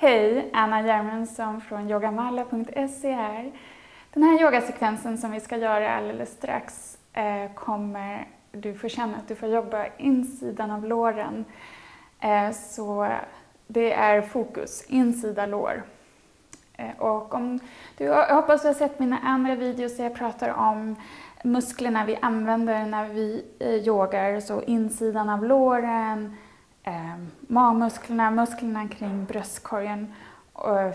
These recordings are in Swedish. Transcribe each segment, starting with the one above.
Hej! Anna Järmensson från yogamalla.se här. Den här yogasekvensen som vi ska göra alldeles strax eh, kommer du få känna att du får jobba insidan av låren. Eh, så det är fokus, insida lår. Eh, och om du, jag hoppas du har sett mina andra videos där jag pratar om musklerna vi använder när vi eh, yogar, så insidan av låren, eh, magmusklerna, musklerna kring bröstkorgen eh, och,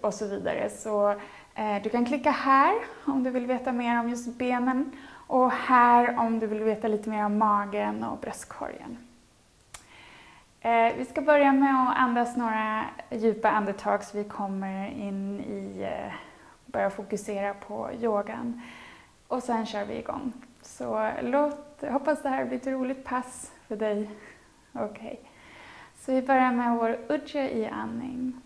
och så vidare. Så eh, du kan klicka här om du vill veta mer om just benen och här om du vill veta lite mer om magen och bröstkorgen. Eh, vi ska börja med att andas några djupa andetag så vi kommer in i, eh, börja fokusera på yogan. Och sen kör vi igång. Så låt, hoppas det här blir ett roligt pass för dig. Okej. Okay. Så vi börjar med vår ujjayi-andning.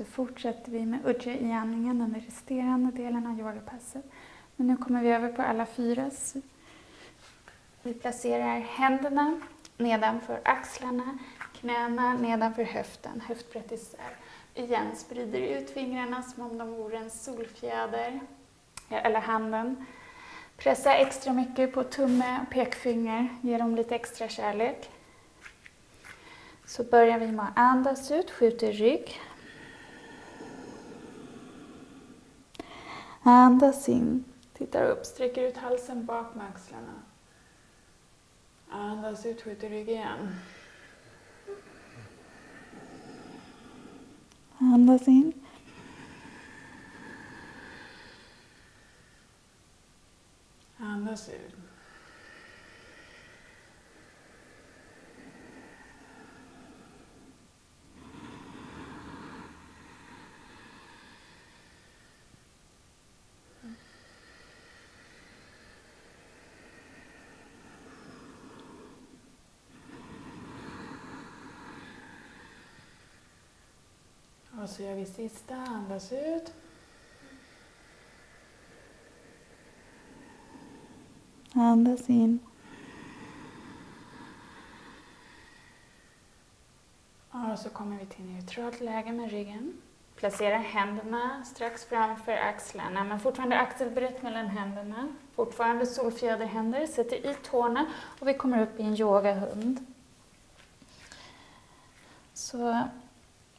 Så fortsätter vi med ujjayi-andningen den resterande delen av yogapasset. Men nu kommer vi över på alla fyra. Vi placerar händerna nedanför axlarna, knäna nedanför höften, höftbrett isär. Igen sprider ut fingrarna som om de vore en solfjäder, eller handen. Pressa extra mycket på tumme och pekfinger, ge dem lite extra kärlek. Så börjar vi med att andas ut, skjuter rygg, Andas in. Tittar upp, sträcker ut halsen bak med axlarna. Andas ut, skjuter rygg igen. Andas in. Andas ut. Och så gör vi sista, andas ut. Andas in. Och så kommer vi till neutralt läge med ryggen. Placera händerna strax framför axlarna, men fortfarande axelbrett mellan händerna. Fortfarande solfjäderhänder, sätter i tårna och vi kommer upp i en yogahund. Så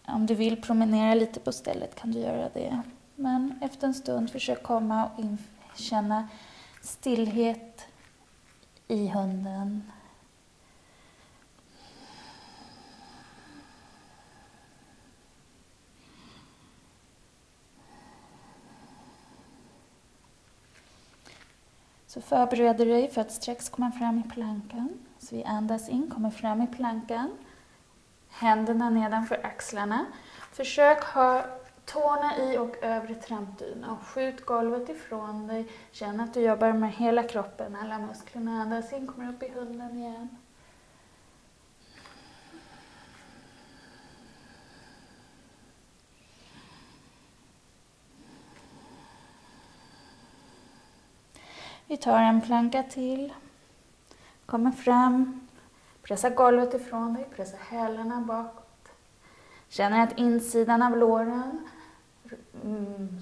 om du vill promenera lite på stället kan du göra det. Men efter en stund försök komma och känna stillhet i hunden. Så förbereder du dig för att strax komma fram i plankan. Så vi andas in, kommer fram i plankan. Händerna nedanför axlarna. Försök ha tårna i och övre trampdyna. Skjut golvet ifrån dig. Känn att du jobbar med hela kroppen, alla musklerna. Andas in, kommer upp i hunden igen. Vi tar en planka till. Kommer fram. Pressa golvet ifrån dig, pressa hälarna bakåt. Känner att insidan av låren mm,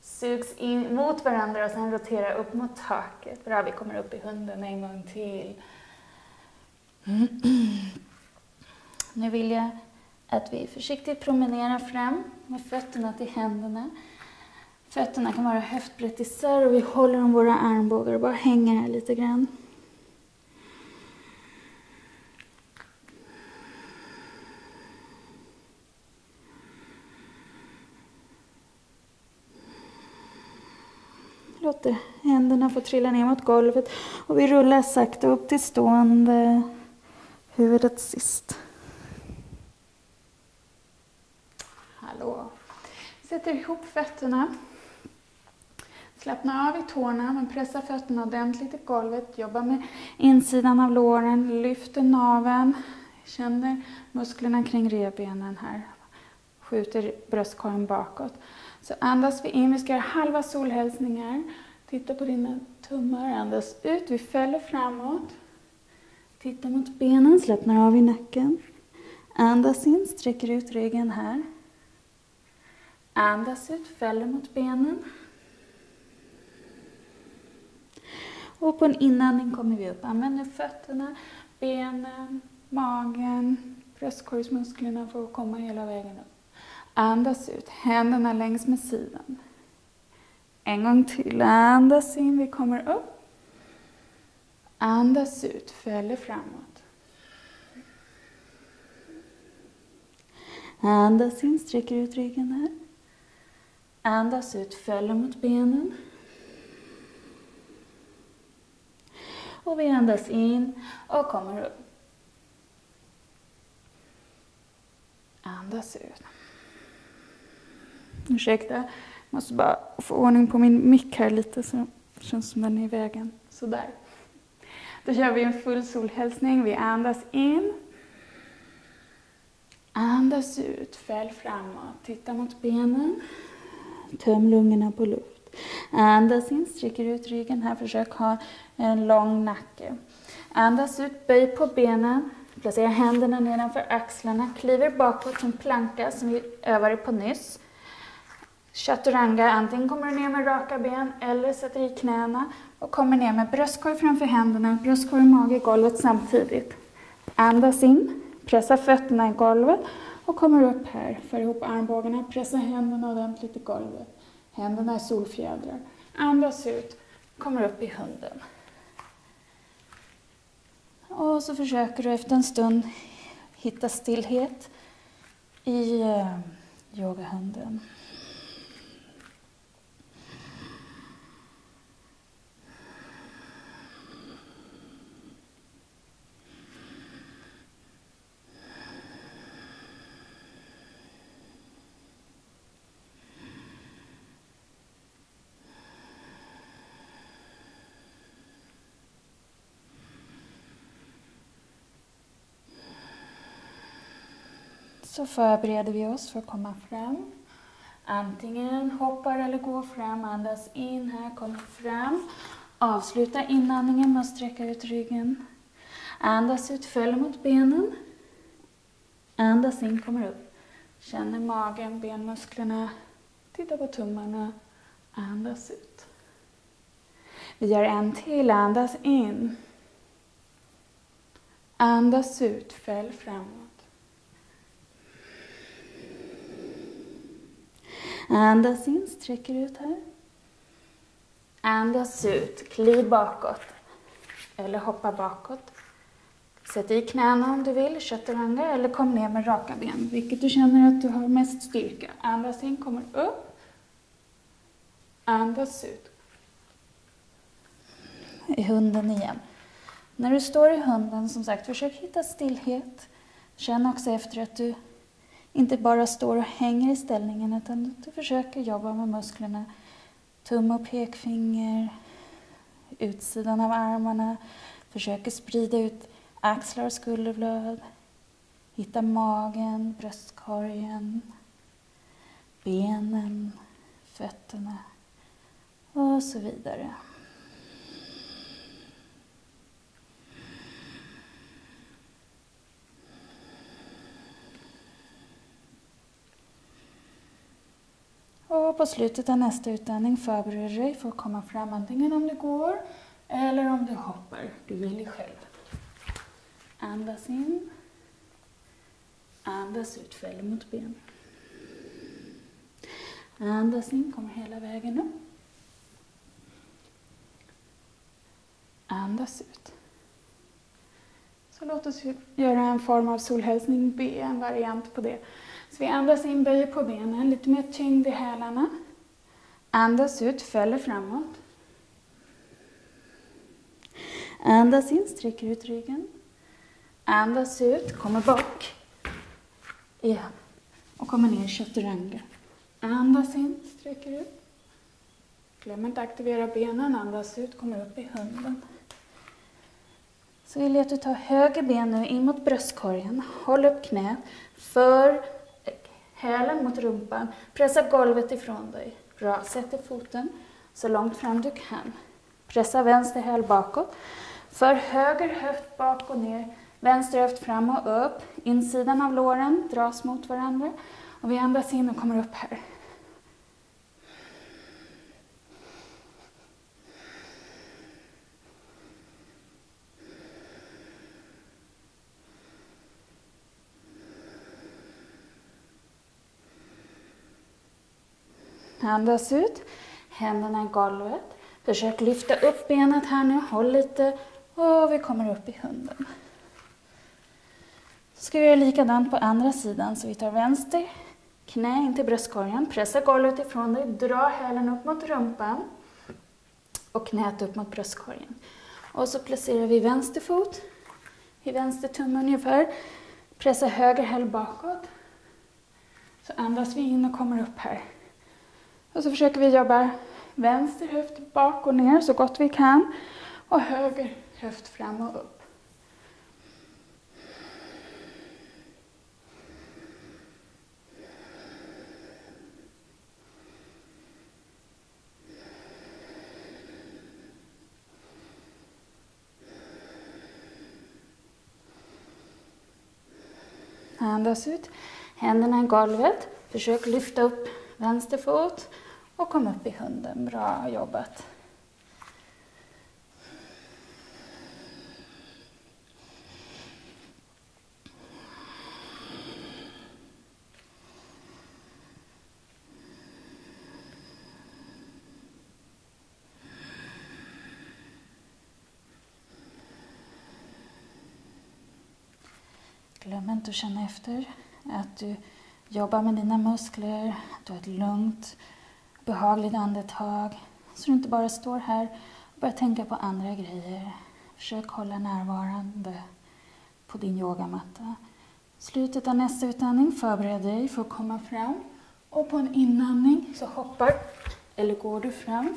sugs in mot varandra och sen roterar upp mot taket. Bra, vi kommer upp i hunden en gång till. Nu vill jag att vi försiktigt promenerar fram med fötterna till händerna. Fötterna kan vara höftbrett isär och vi håller om våra armbågar och bara hänger här lite grann. Låter händerna får trilla ner mot golvet och vi rullar sakta upp till stående, huvudet sist. Hallå. Sätter ihop fötterna. Slappna av i tårna, men pressa fötterna ordentligt i golvet. Jobba med insidan av låren, lyfter naveln. Känner musklerna kring revbenen här. Skjuter bröstkorgen bakåt. Så andas vi in, vi ska göra halva solhälsningar. Titta på dina tummar, andas ut, vi fäller framåt. Titta mot benen, slappnar av i nacken. Andas in, sträcker ut ryggen här. Andas ut, fäller mot benen. Och på en inandning kommer vi upp. Använd nu fötterna, benen, magen, bröstkorgsmusklerna för att komma hela vägen upp. Andas ut, händerna längs med sidan. En gång till, andas in, vi kommer upp. Andas ut, fäller framåt. Andas in, sträcker ut ryggen här. Andas ut, fäller mot benen. Och vi andas in och kommer upp. Andas ut. Ursäkta, måste bara få ordning på min mick här lite så det känns som den är i vägen. Sådär. Då kör vi en full solhälsning. Vi andas in. Andas ut, fäll framåt, titta mot benen. Töm lungorna på luft. Andas in, sträcker ut ryggen här, försök ha en lång nacke. Andas ut, böj på benen, placera händerna nedanför axlarna, kliver bakåt som planka som vi övade på nyss. Chaturanga, antingen kommer du ner med raka ben eller sätter i knäna och kommer ner med bröstkorg framför händerna, bröstkorg och mage i golvet samtidigt. Andas in, pressa fötterna i golvet och kommer upp här. För ihop armbågarna, pressa händerna ordentligt i golvet. Händerna är solfjädrar. Andas ut, kommer upp i hunden. Och så försöker du efter en stund hitta stillhet i eh, yogahunden. Så förbereder vi oss för att komma fram. Antingen hoppar eller går fram, andas in här, kom fram. Avsluta inandningen med att sträcka ut ryggen. Andas ut, följ mot benen. Andas in, kommer upp. Känner magen, benmusklerna. Titta på tummarna. Andas ut. Vi gör en till, andas in. Andas ut, fäll framåt. Andas in, sträcker ut här. Andas ut, kliv bakåt. Eller hoppa bakåt. Sätt i knäna om du vill, chaturanga, eller kom ner med raka ben, vilket du känner att du har mest styrka. Andas in, kommer upp. Andas ut. I hunden igen. När du står i hunden, som sagt, försök hitta stillhet. Känn också efter att du inte bara står och hänger i ställningen utan du försöker jobba med musklerna. Tumme och pekfinger, utsidan av armarna. Försöker sprida ut axlar och skulderblad. Hitta magen, bröstkorgen, benen, fötterna. Och så vidare. Och på slutet av nästa utandning förbereder du dig för att komma fram antingen om det går eller om du hoppar. Du väljer själv. Andas in. Andas ut, fäll mot benen. Andas in, kommer hela vägen upp. Andas ut. Så låt oss göra en form av solhälsning B, en variant på det. Så vi andas in, böjer på benen, lite mer tyngd i hälarna. Andas ut, fäller framåt. Andas in, sträcker ut ryggen. Andas ut, kommer bak. Igen. Och kommer ner i chaturanga. Andas in, sträcker ut. Glöm inte att aktivera benen, andas ut, kommer upp i hunden. Så vill jag att du tar höger ben nu in mot bröstkorgen. Håll upp knät. För hälen mot rumpan. Pressa golvet ifrån dig. Bra. Sätter foten så långt fram du kan. Pressa vänster häl bakåt. För höger höft bak och ner. Vänster höft fram och upp. Insidan av låren dras mot varandra. Och vi andas in och kommer upp här. Andas ut, händerna i golvet. Försök lyfta upp benet här nu, håll lite och vi kommer upp i hunden. Så ska vi göra likadant på andra sidan, så vi tar vänster knä in till bröstkorgen, pressa golvet ifrån dig, dra hälen upp mot rumpan och knät upp mot bröstkorgen. Och så placerar vi vänster fot i vänster tumme ungefär, pressa höger häl bakåt. Så andas vi in och kommer upp här. Och så försöker vi jobba vänster höft bak och ner så gott vi kan. Och höger höft fram och upp. Andas ut. Händerna i golvet. Försök lyfta upp vänster fot och kom upp i hunden. Bra jobbat. Glöm inte att känna efter att du jobbar med dina muskler, att du har ett lugnt behagligt andetag. Så du inte bara står här och börjar tänka på andra grejer. Försök hålla närvarande på din yogamatta. Slutet av nästa utandning, förbered dig för att komma fram. Och på en inandning så hoppar eller går du fram.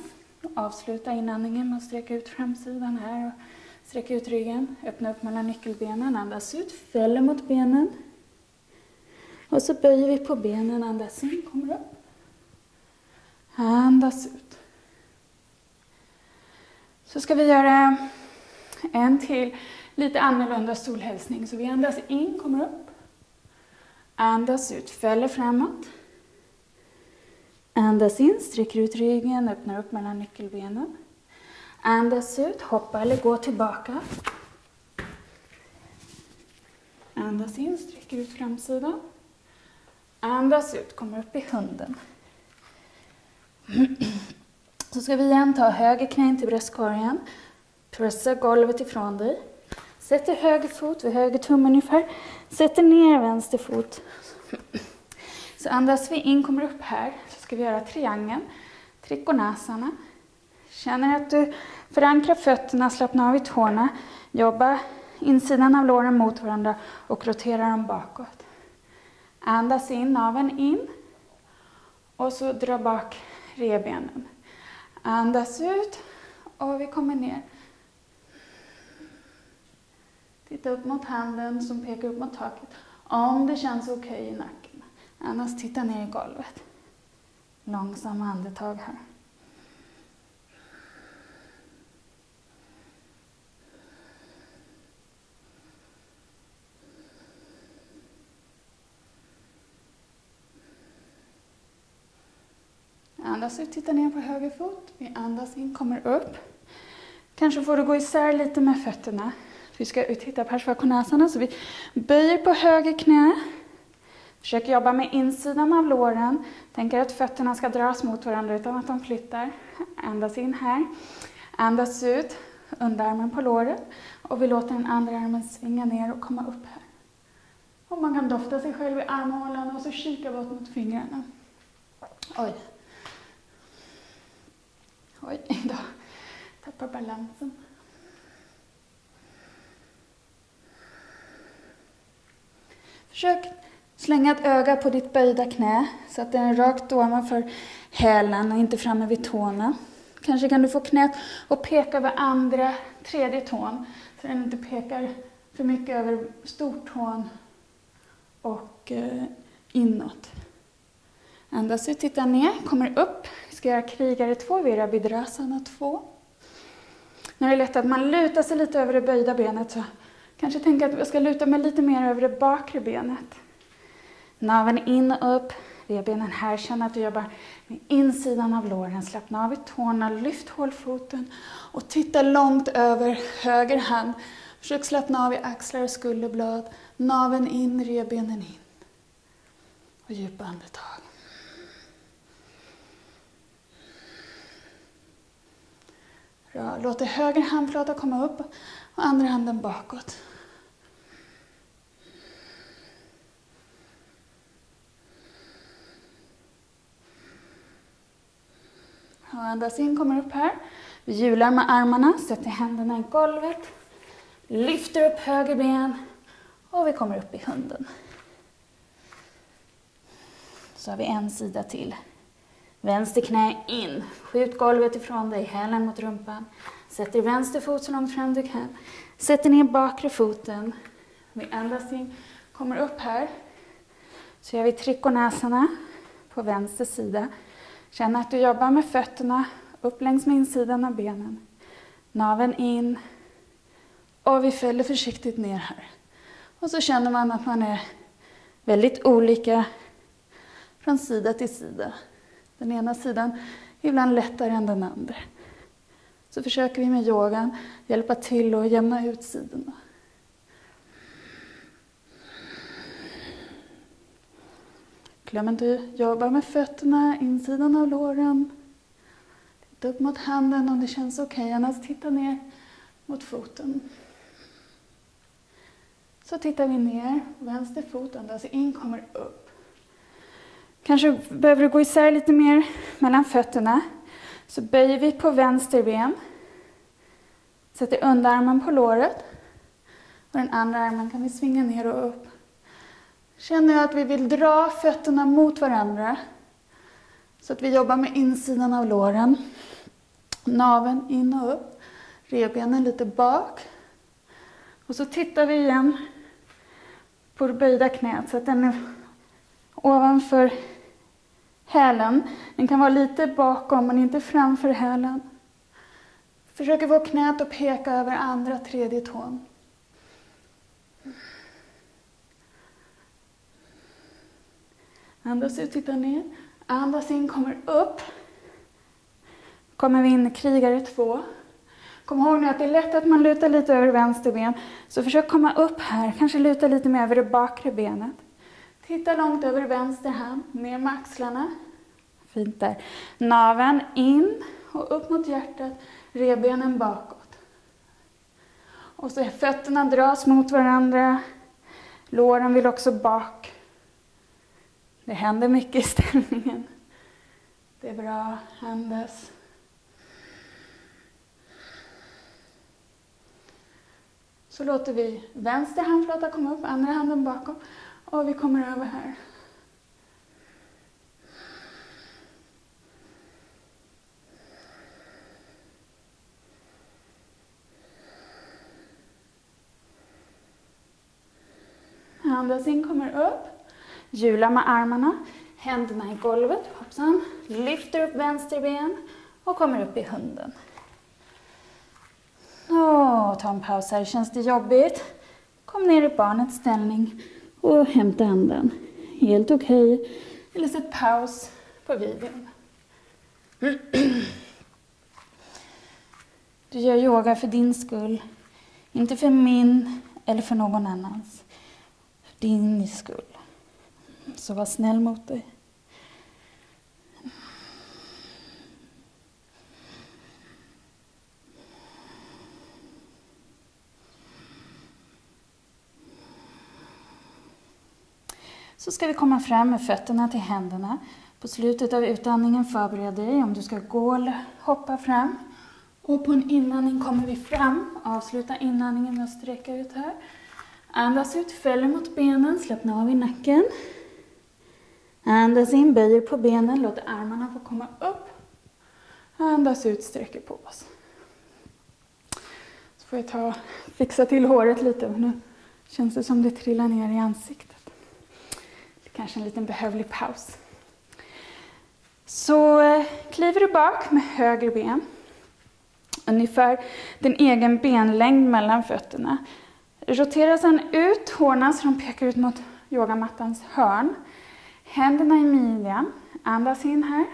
Avsluta inandningen med att sträcka ut framsidan här. Och sträcka ut ryggen, öppna upp mellan nyckelbenen, andas ut, fäller mot benen. Och så böjer vi på benen, andas in, kommer upp. Andas ut. Så ska vi göra en till lite annorlunda solhälsning. Så vi andas in, kommer upp. Andas ut, fäller framåt. Andas in, sträcker ut ryggen, öppnar upp mellan nyckelbenen. Andas ut, hoppa eller gå tillbaka. Andas in, sträcker ut framsidan. Andas ut, kommer upp i hunden. Så ska vi igen ta höger knä in till bröstkorgen. Pressa golvet ifrån dig. Sätter höger fot vid höger tumme ungefär. Sätter ner vänster fot. Så andas vi in, kommer upp här. Så ska vi göra triangeln. Trikonasana. Känner att du förankrar fötterna, slappnar av i tårna. Jobba insidan av låren mot varandra och rotera dem bakåt. Andas in, naveln in. Och så dra bak revbenen. Andas ut och vi kommer ner. Titta upp mot handen som pekar upp mot taket. Om det känns okej okay i nacken. Annars titta ner i golvet. Långsamma andetag här. Andas ut, titta ner på höger fot. Vi andas in, kommer upp. Kanske får du gå isär lite med fötterna. Vi ska titta på parsvakonasana, så vi böjer på höger knä. Försöker jobba med insidan av låren. Tänker att fötterna ska dras mot varandra utan att de flyttar. Andas in här. Andas ut, underarmen på låret. Och vi låter den andra armen svinga ner och komma upp här. Och man kan dofta sig själv i armhålan och så kika bort mot fingrarna. Oj. Oj, då tappar balansen. Försök slänga ett öga på ditt böjda knä så att den är rakt ovanför hälen och inte framme vid tårna. Kanske kan du få knät att peka över andra, tredje tån så den inte pekar för mycket över stortån och eh, inåt. Andas ut, titta ner, kommer upp. Vi ska göra krigare 2, Virabhidrasana 2. två. det är lätt att man lutar sig lite över det böjda benet så kanske tänka att jag ska luta mig lite mer över det bakre benet. Naveln in och upp, revbenen här. Känn att du jobbar med insidan av låren. Slappna av i tårna, lyft hålfoten och titta långt över höger hand. Försök slappna av i axlar och skulderblad. Naveln in, revbenen in. Och djupa andetag. Bra. Låt höger handflata komma upp och andra handen bakåt. Och andas in, kommer upp här. Vi hjular med armarna, sätter händerna i golvet. Lyfter upp höger ben och vi kommer upp i hunden. Så har vi en sida till. Vänster knä in. Skjut golvet ifrån dig, hälen mot rumpan. Sätter vänster fot så långt fram du kan. Sätter ner bakre foten. Vi andas in, kommer upp här. Så gör vi trikonäsarna på vänster sida. Känn att du jobbar med fötterna upp längs med insidan av benen. Naven in. Och vi fäller försiktigt ner här. Och så känner man att man är väldigt olika från sida till sida. Den ena sidan är ibland lättare än den andra. Så försöker vi med yogan hjälpa till att jämna ut sidorna. Glöm inte att jobba med fötterna, insidan av låren. Titta upp mot handen om det känns okej, okay. annars titta ner mot foten. Så tittar vi ner, vänster fot andas in, kommer upp. Kanske behöver du gå isär lite mer mellan fötterna. Så böjer vi på vänster ben. Sätter underarmen på låret. Och den andra armen kan vi svinga ner och upp. Känner jag att vi vill dra fötterna mot varandra. Så att vi jobbar med insidan av låren. Naven in och upp. Revbenen lite bak. Och så tittar vi igen på det böjda knät så att den är ovanför hälen. Den kan vara lite bakom men inte framför hälen. Försöker få knät att peka över andra tredje tån. Andas ut, titta ner. Andas in, kommer upp. Kommer vi in i krigare två. Kom ihåg nu att det är lätt att man lutar lite över vänster ben. Så försök komma upp här, kanske luta lite mer över det bakre benet. Titta långt över vänster hand, ner med axlarna. Fint där. Naven in och upp mot hjärtat, revbenen bakåt. Och så fötterna dras mot varandra. Låren vill också bak. Det händer mycket i ställningen. Det är bra. Andas. Så låter vi vänster handflata komma upp, andra handen bakom och vi kommer över här. Andas in, kommer upp. Hjula med armarna, händerna i golvet, hoppsan. Lyfter upp vänster ben och kommer upp i hunden. Åh, ta en paus här, känns det jobbigt? Kom ner i barnets ställning och hämta andan. Helt okej. Okay. Eller sätt paus på videon. Du gör yoga för din skull, inte för min eller för någon annans. För din skull. Så var snäll mot dig. Ska vi komma fram med fötterna till händerna. På slutet av utandningen förbered dig om du ska gå eller hoppa fram. Och på en inandning kommer vi fram. Avsluta inandningen med att sträcka ut här. Andas ut, fäller mot benen, slappna av i nacken. Andas in, böjer på benen, låt armarna få komma upp. Andas ut, sträcker på oss. Så får jag ta, fixa till håret lite. Nu känns det som det trillar ner i ansiktet. Kanske en liten behövlig paus. Så eh, kliver du bak med höger ben. Ungefär din egen benlängd mellan fötterna. Rotera sedan ut tårna så de pekar ut mot yogamattans hörn. Händerna i midjan. Andas in här.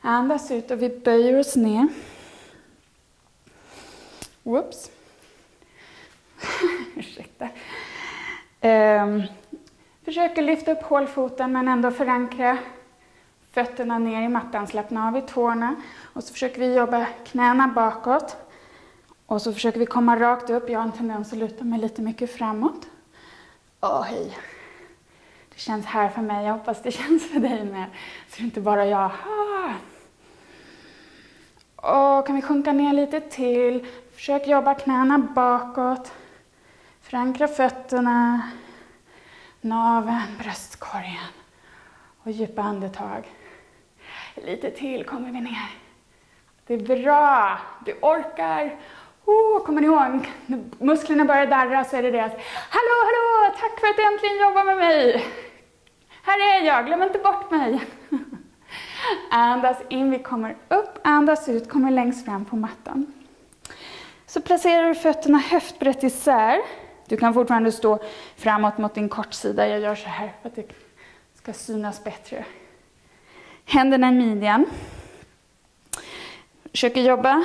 Andas ut och vi böjer oss ner. Whoops. Ursäkta. Um, försöker lyfta upp hålfoten men ändå förankra fötterna ner i mattan. Slappna av i tårna. Och så försöker vi jobba knäna bakåt. Och så försöker vi komma rakt upp. Jag har en tendens att luta mig lite mycket framåt. Åh, hej. Det känns här för mig. Jag hoppas det känns för dig med. Så det är inte bara jag. Ah. Och kan vi sjunka ner lite till. Försök jobba knäna bakåt. Förankra fötterna. Naven, bröstkorgen. Och djupa andetag. Lite till kommer vi ner. Det är bra. Du orkar. Oh, kommer ni ihåg? När musklerna börjar darra så är det deras Hallå, hallå! Tack för att du äntligen jobbar med mig! Här är jag, glöm inte bort mig! Andas in, vi kommer upp. Andas ut, kommer längst fram på mattan. Så placerar du fötterna höftbrett isär. Du kan fortfarande stå framåt mot din kortsida. Jag gör så här för att det ska synas bättre. Händerna i midjan. Försöker jobba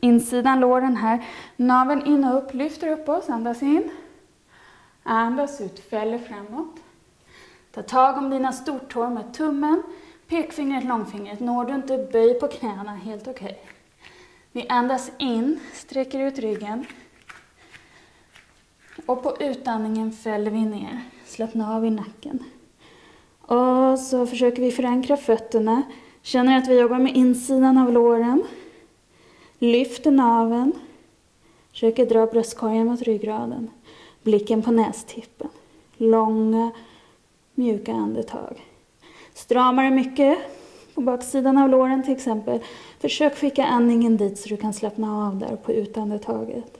insidan låren här. Naveln in och upp, lyfter upp oss, andas in. Andas ut, fäller framåt. Ta tag om dina stortår med tummen, pekfingret, långfingret. Når du inte, böj på knäna, helt okej. Okay. Vi andas in, sträcker ut ryggen. Och på utandningen fäller vi ner. Slappna av i nacken. Och så försöker vi förankra fötterna. Känner att vi jobbar med insidan av låren. Lyfter naveln. Försöker dra bröstkorgen mot ryggraden. Blicken på nästippen. Långa, mjuka andetag. Stramar du mycket på baksidan av låren till exempel, försök skicka andningen dit så du kan slappna av där på utandetaget.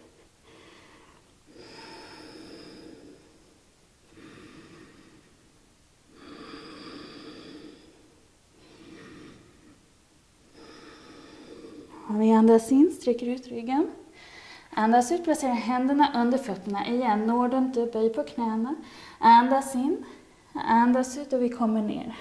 Vi andas in, sträcker ut ryggen. Andas ut, placera händerna under fötterna. Igen, når du inte, böj på knäna. Andas in, andas ut och vi kommer ner.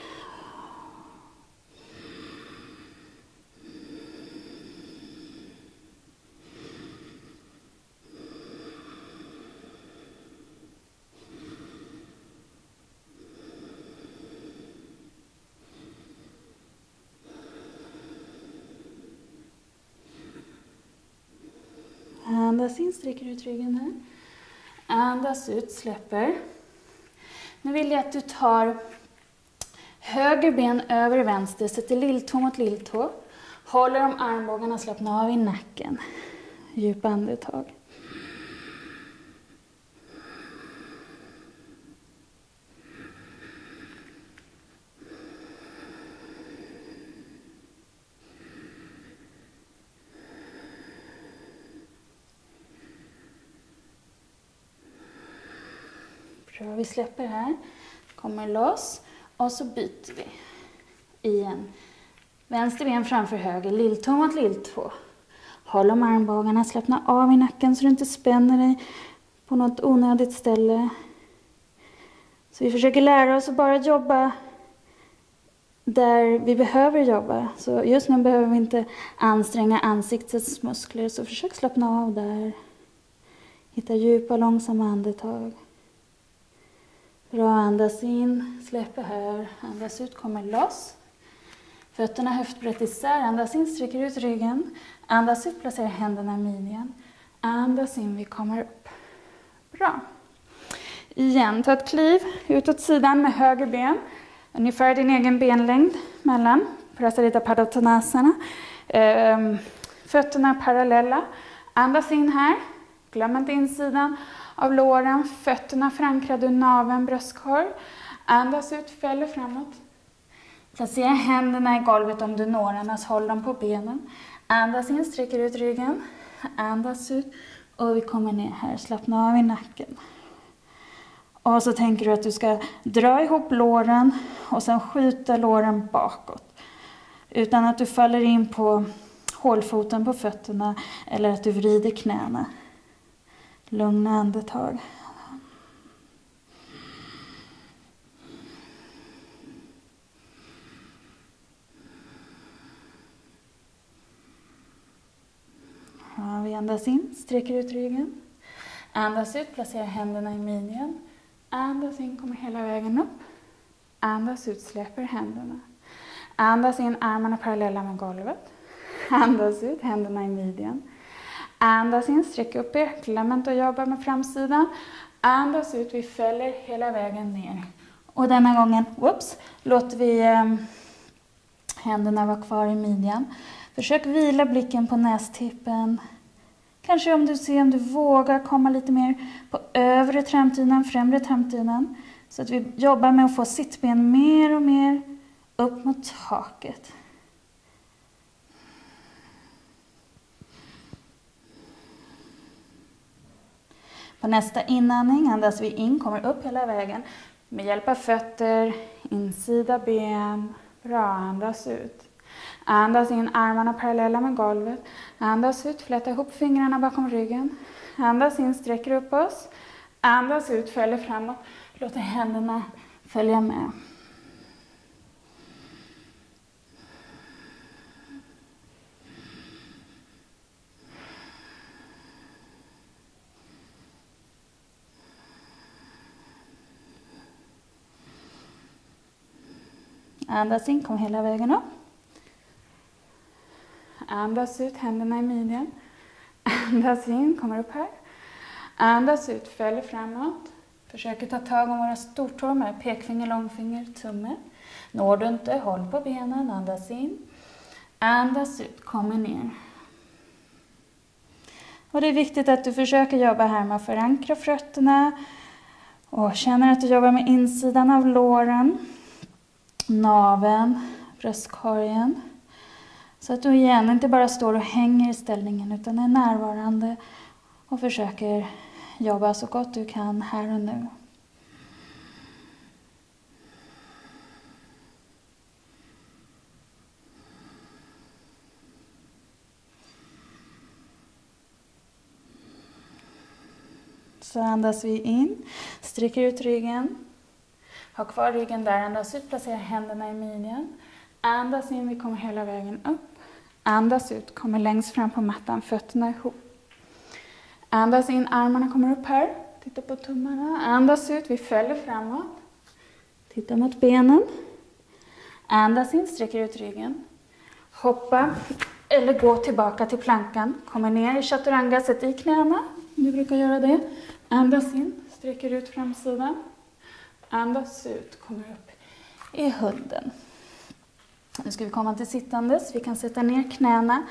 Andas in, sträcker ut ryggen här. Andas ut, släpper. Nu vill jag att du tar höger ben över vänster, sätter lilltå mot lilltå. Håller om armbågarna, slappna av i nacken. Djupa andetag. Bra, vi släpper här. Kommer loss. Och så byter vi. Igen. Vänster ben framför höger, lilltå mot lilltå. Håll om armbågarna, slappna av i nacken så du inte spänner dig på något onödigt ställe. Så vi försöker lära oss att bara jobba där vi behöver jobba. Så just nu behöver vi inte anstränga ansiktets muskler, så försök slappna av där. Hitta djupa, långsamma andetag. Bra, andas in, släpper här, andas ut, kommer loss. Fötterna höftbrett isär, andas in, sträcker ut ryggen. Andas ut, placera händerna i midjan. Andas in, vi kommer upp. Bra. Igen, ta ett kliv ut åt sidan med höger ben. Ungefär din egen benlängd mellan Prasarita Padottanasana. Ehm, fötterna parallella. Andas in här. Glöm inte insidan av låren. Fötterna förankrade i naveln, bröstkorg. Andas ut, fäller framåt. Placera händerna i golvet om du når, annars håll dem på benen. Andas in, sträcker ut ryggen. Andas ut och vi kommer ner här. Slappna av i nacken. Och så tänker du att du ska dra ihop låren och sen skjuta låren bakåt. Utan att du faller in på hålfoten på fötterna eller att du vrider knäna. Lugna andetag. Ja, vi andas in, sträcker ut ryggen. Andas ut, placera händerna i midjan. Andas in, kommer hela vägen upp. Andas ut, släpper händerna. Andas in, armarna parallella med golvet. Andas ut, händerna i midjan. Andas in, sträck upp er. Glöm inte att jobba med framsidan. Andas ut, vi fäller hela vägen ner. Och denna gången, whoops, låter vi eh, händerna vara kvar i midjan. Försök vila blicken på nästippen. Kanske om du ser om du vågar komma lite mer på övre trampdynan, främre trampdynan. Så att vi jobbar med att få sittben mer och mer upp mot taket. På nästa inandning andas vi in, kommer upp hela vägen med hjälp av fötter, insida ben. Bra, andas ut. Andas in, armarna parallella med golvet. Andas ut, fläta ihop fingrarna bakom ryggen. Andas in, sträcker upp oss. Andas ut, följer framåt. Låter händerna följa med. Andas in, kom hela vägen upp. Andas ut, händerna i midjan. Andas in, kommer upp här. Andas ut, fäller framåt. Försöker ta tag om våra stortår med pekfinger, långfinger, tumme. Når du inte, håll på benen, andas in. Andas ut, kommer ner. Och det är viktigt att du försöker jobba här med att förankra fötterna och känner att du jobbar med insidan av låren, naveln, bröstkorgen. Så att du igen inte bara står och hänger i ställningen utan är närvarande och försöker jobba så gott du kan här och nu. Så andas vi in, sträcker ut ryggen. Ha kvar ryggen där, andas ut, placera händerna i midjan. Andas in, vi kommer hela vägen upp. Andas ut, kommer längst fram på mattan, fötterna ihop. Andas in, armarna kommer upp här. Titta på tummarna. Andas ut, vi fäller framåt. Titta mot benen. Andas in, sträcker ut ryggen. Hoppa eller gå tillbaka till plankan. Kommer ner i chaturanga, sätt i knäna. Du brukar göra det. Andas in, sträcker ut framsidan. Andas ut, kommer upp i hunden. Nu ska vi komma till sittandes. Vi kan sätta ner knäna,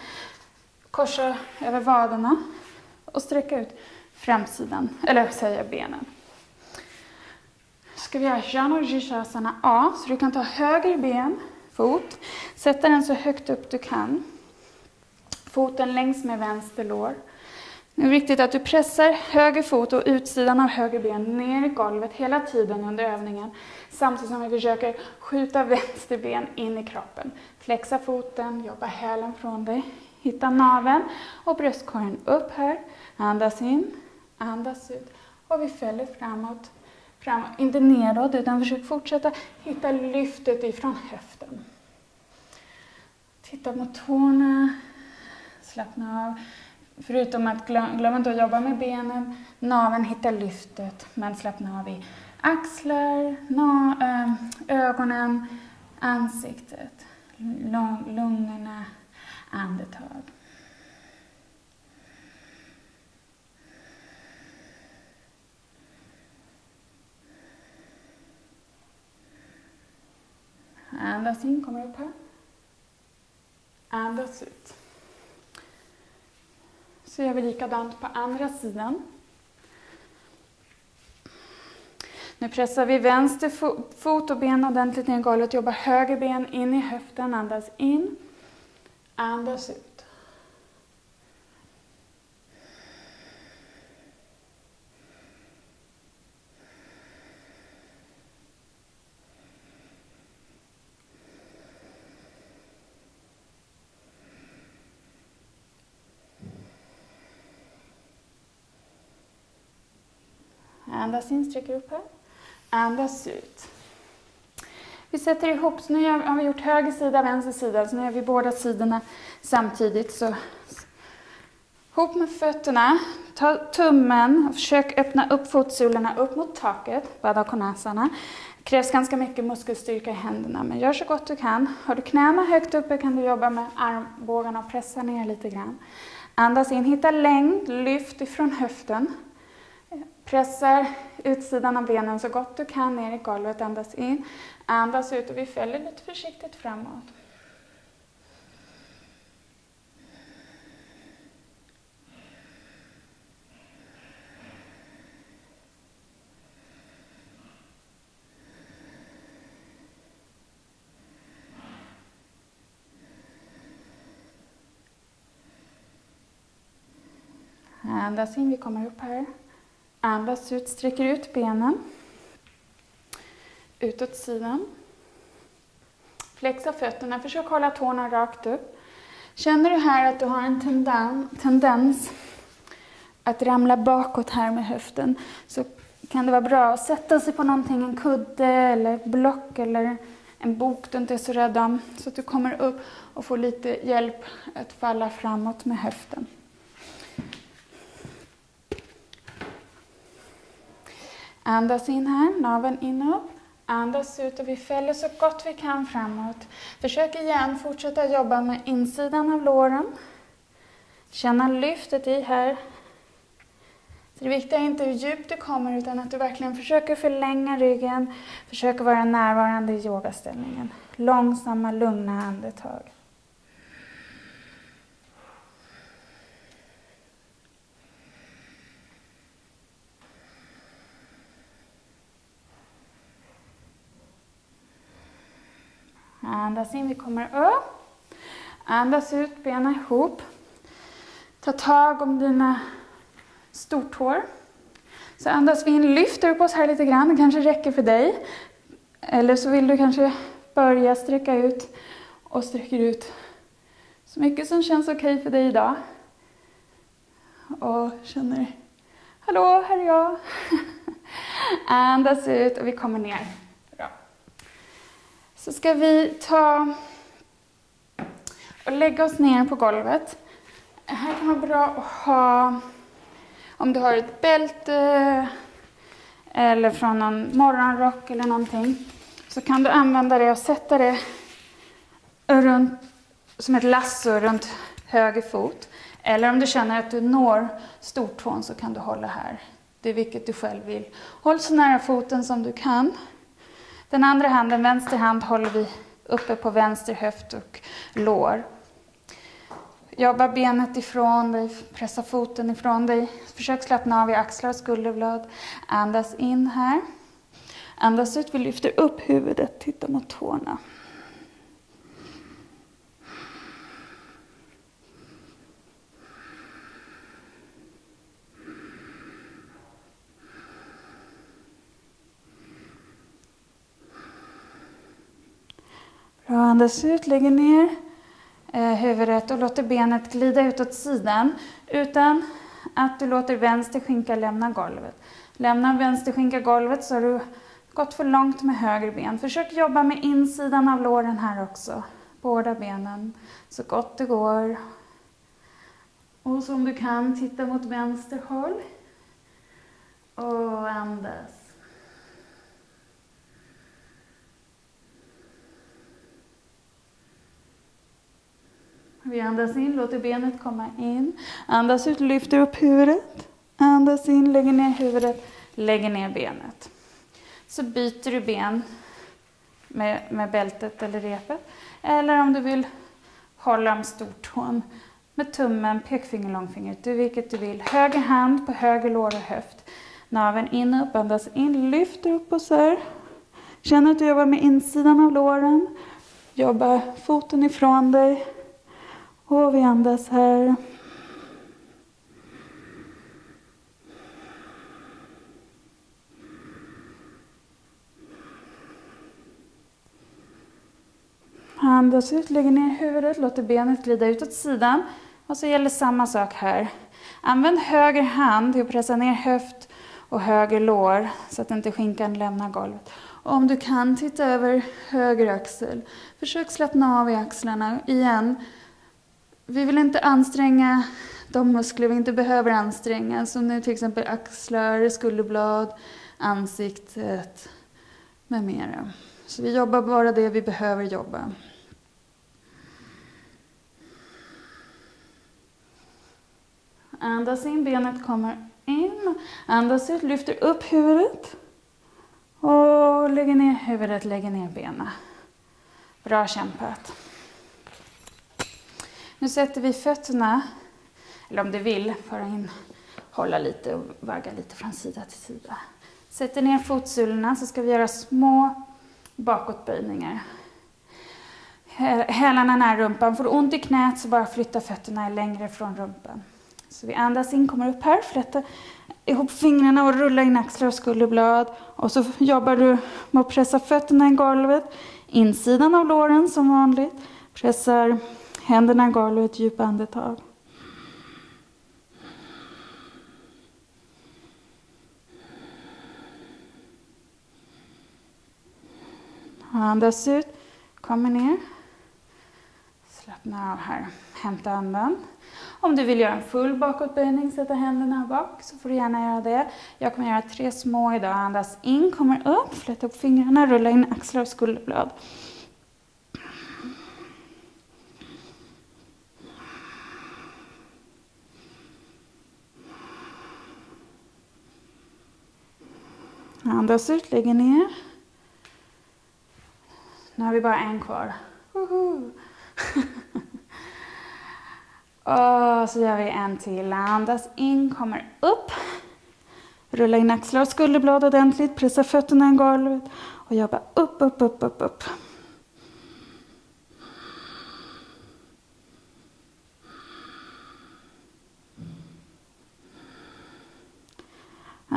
korsa över vaderna och sträcka ut framsidan, eller säga benen. Ska vi göra Janojishasana A, så du kan ta höger ben, fot, sätta den så högt upp du kan. Foten längs med vänster lår. Det är viktigt att du pressar höger fot och utsidan av höger ben ner i golvet hela tiden under övningen. Samtidigt som vi försöker skjuta vänster ben in i kroppen. Flexa foten, jobba hälen från dig. Hitta naveln och bröstkorgen upp här. Andas in, andas ut och vi fäller framåt. framåt. Inte nedåt, utan försök fortsätta hitta lyftet ifrån höften. Titta mot tårna. Slappna av. Förutom att glöm, glöm inte att jobba med benen, naveln, hittar lyftet. Men slappna av i axlar, na, eh, ögonen, ansiktet, lungorna, andetag. Andas in, kommer upp här. Andas ut. Så gör vi likadant på andra sidan. Nu pressar vi vänster fot och ben ordentligt ner i golvet. Jobbar höger ben in i höften. Andas in. Andas ut. Andas in, sträcker upp här. Andas ut. Vi sätter ihop, så nu har vi gjort höger sida, vänster sida, så nu gör vi båda sidorna samtidigt. Så ihop med fötterna, ta tummen och försök öppna upp fotsulorna upp mot taket, Baddha Konasana. Det krävs ganska mycket muskelstyrka i händerna, men gör så gott du kan. Har du knäna högt uppe kan du jobba med armbågarna och pressa ner lite grann. Andas in, hitta längd, lyft ifrån höften. Pressar utsidan av benen så gott du kan ner i golvet. Andas in, andas ut och vi fäller lite försiktigt framåt. Andas in, vi kommer upp här. Andas ut, sträcker ut benen. Utåt sidan. Flexa fötterna, försök hålla tårna rakt upp. Känner du här att du har en tendens att ramla bakåt här med höften så kan det vara bra att sätta sig på någonting, en kudde eller ett block eller en bok du inte är så rädd om, så att du kommer upp och får lite hjälp att falla framåt med höften. Andas in här, naveln inåt. Andas ut och vi fäller så gott vi kan framåt. Försök igen fortsätta jobba med insidan av låren. Känna lyftet i här. Så det viktiga är inte hur djupt du kommer utan att du verkligen försöker förlänga ryggen, försöker vara närvarande i yogaställningen. Långsamma, lugna andetag. Andas in, vi kommer upp. Andas ut, benen ihop. Ta tag om dina stortår. Så andas vi in, lyfter upp oss här lite grann, det kanske räcker för dig. Eller så vill du kanske börja sträcka ut och sträcker ut så mycket som känns okej okay för dig idag. Och känner, hallå, här är jag. Andas ut och vi kommer ner så ska vi ta och lägga oss ner på golvet. Här kan vara bra att ha, om du har ett bälte eller från någon morgonrock eller någonting, så kan du använda det och sätta det runt, som ett lasso runt höger fot. Eller om du känner att du når stortån så kan du hålla här. Det är vilket du själv vill. Håll så nära foten som du kan. Den andra handen, vänster hand, håller vi uppe på vänster höft och lår. Jobba benet ifrån dig, pressa foten ifrån dig. Försök slappna av i axlar och skulderblad. Andas in här. Andas ut, vi lyfter upp huvudet, titta mot tårna. Bra, andas ut, lägger ner eh, huvudet och låter benet glida ut åt sidan utan att du låter vänster skinka lämna golvet. Lämna vänster skinka golvet så har du gått för långt med höger ben. Försök jobba med insidan av låren här också. Båda benen så gott det går. Och som du kan, titta mot vänster håll. Och andas. Vi andas in, låter benet komma in. Andas ut, lyfter upp huvudet. Andas in, lägger ner huvudet, lägger ner benet. Så byter du ben med, med bältet eller repet. Eller om du vill hålla om stortån med tummen, pekfinger, långfingret, du vilket du vill. Höger hand på höger lår och höft. Naveln in och upp, andas in, lyfter upp och så här. Känn att du jobbar med insidan av låren. Jobba foten ifrån dig. Och vi andas här. Andas ut, lägger ner huvudet, låter benet glida ut åt sidan. Och så gäller samma sak här. Använd höger hand till att pressa ner höft och höger lår så att inte skinkan lämnar golvet. Och om du kan, titta över höger axel. Försök slappna av i axlarna. Igen, vi vill inte anstränga de muskler vi inte behöver anstränga, som nu till exempel axlar, skulderblad, ansiktet med mera. Så vi jobbar bara det vi behöver jobba. Andas in, benet kommer in. Andas ut, lyfter upp huvudet. Och lägger ner huvudet, lägger ner benen. Bra kämpat. Nu sätter vi fötterna, eller om du vill, föra in, hålla lite och vagga lite från sida till sida. Sätter ner fotsulorna så ska vi göra små bakåtböjningar. Hälarna nära rumpan. Får du ont i knät så bara flytta fötterna längre från rumpan. Så vi andas in, kommer upp här, flätar ihop fingrarna och rullar in axlar och skulderblad. Och så jobbar du med att pressa fötterna i golvet, insidan av låren som vanligt. Pressar händerna gav ett djupt andetag. Andas ut, kommer ner. Slappna av här, hämta andan. Om du vill göra en full bakåtböjning, sätta händerna bak, så får du gärna göra det. Jag kommer göra tre små idag. Andas in, kommer upp, fläta upp fingrarna, rulla in axlar och skulderblad. Andas ut, lägger ner. Nu har vi bara en kvar. Och så gör vi en till. Andas in, kommer upp. Rulla in axlar och skulderblad ordentligt. Pressa fötterna i golvet. Och jobba upp, upp, upp, upp, upp.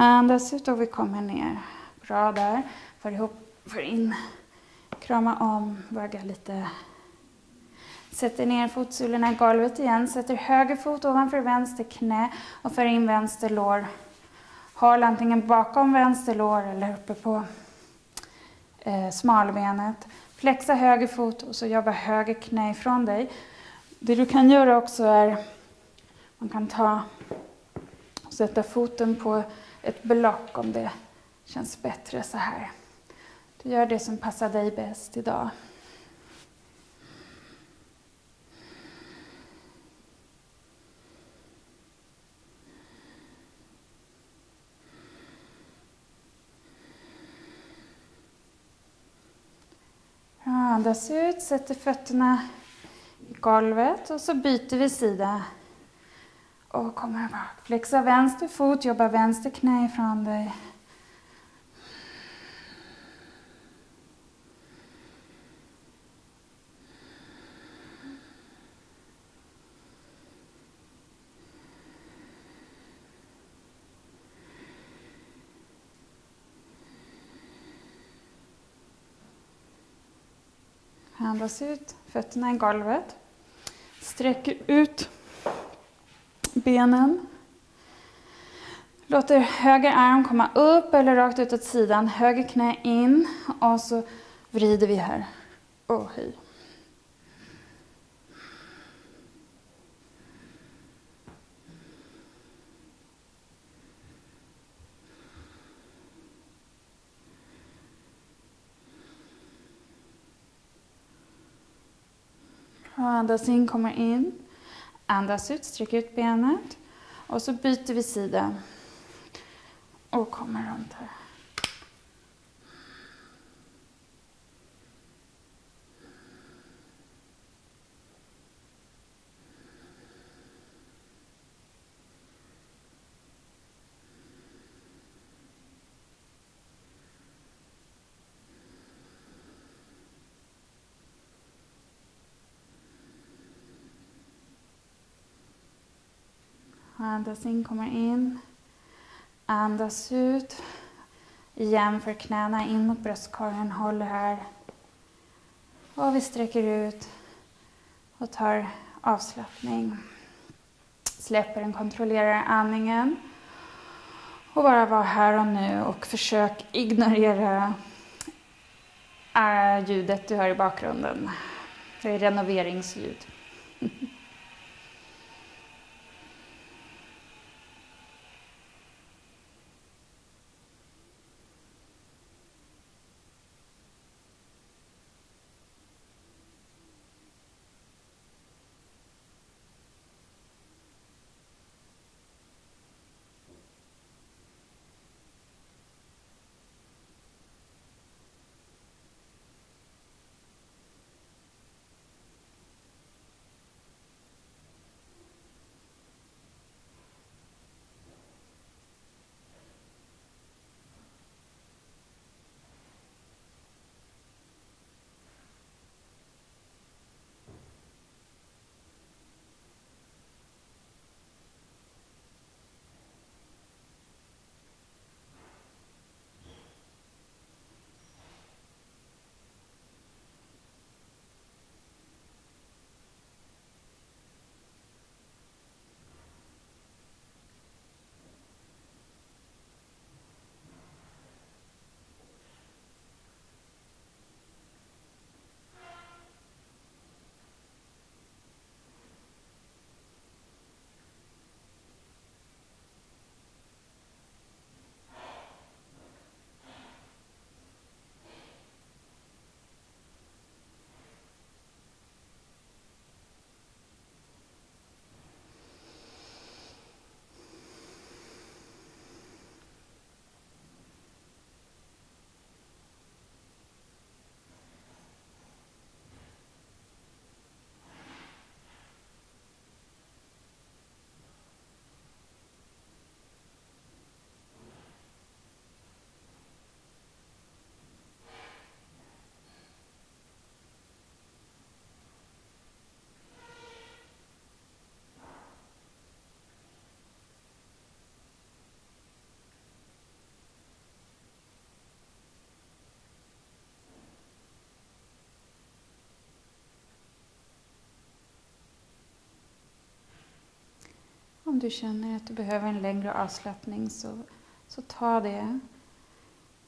Andas ut och vi kommer ner. Bra där. För ihop, för in. Krama om, vagga lite Sätter ner fotsulorna i golvet igen, sätter höger fot ovanför vänster knä och för in vänster lår. Håll antingen bakom vänster lår eller uppe på eh, smalbenet. Flexa höger fot och så jobba höger knä ifrån dig. Det du kan göra också är, man kan ta och sätta foten på ett block om det känns bättre så här. Du gör det som passar dig bäst idag. Andas ut, sätter fötterna i golvet och så byter vi sida. Och kommer bak. Flexa vänster fot, jobba vänster knä ifrån dig. Andas ut, fötterna i golvet. Sträcker ut benen. Låter höger arm komma upp eller rakt ut åt sidan. Höger knä in och så vrider vi här. Och höj. Andas in, kommer in. Andas ut, sträck ut benet. Och så byter vi sida. Och kommer runt här. Andas in, kommer in. Andas ut. Igen för knäna in mot bröstkorgen, håller här. Och vi sträcker ut och tar avslappning. Släpper den, kontrollerar andningen. Och bara vara här och nu och försök ignorera äh, ljudet du hör i bakgrunden. Det är renoveringsljud. Om du känner att du behöver en längre avslappning så, så ta det.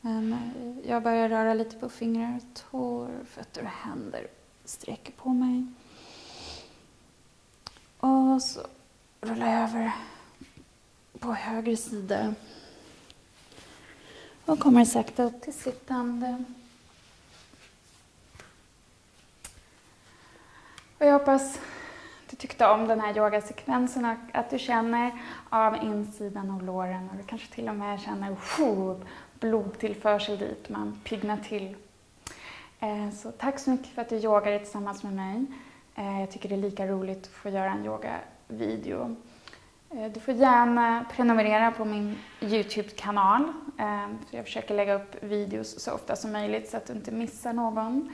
Men eh, jag börjar röra lite på fingrar, tår, fötter och händer. Sträcker på mig. Och så rullar jag över på höger sida. Och kommer sakta upp till sittande. Och jag hoppas du tyckte om den här yogasekvensen och att du känner av insidan av låren och du kanske till och med känner oh, blodtillförsel dit, man piggnar till. Eh, så tack så mycket för att du yogade tillsammans med mig. Eh, jag tycker det är lika roligt att få göra en yogavideo. Eh, du får gärna prenumerera på min Youtube-kanal. Jag försöker lägga upp videos så ofta som möjligt så att du inte missar någon.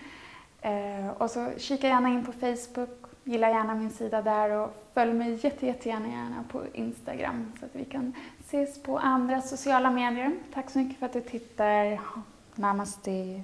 Och så kika gärna in på Facebook Gilla gärna min sida där och följ mig jätte, jättegärna gärna på Instagram så att vi kan ses på andra sociala medier. Tack så mycket för att du tittar. Namaste.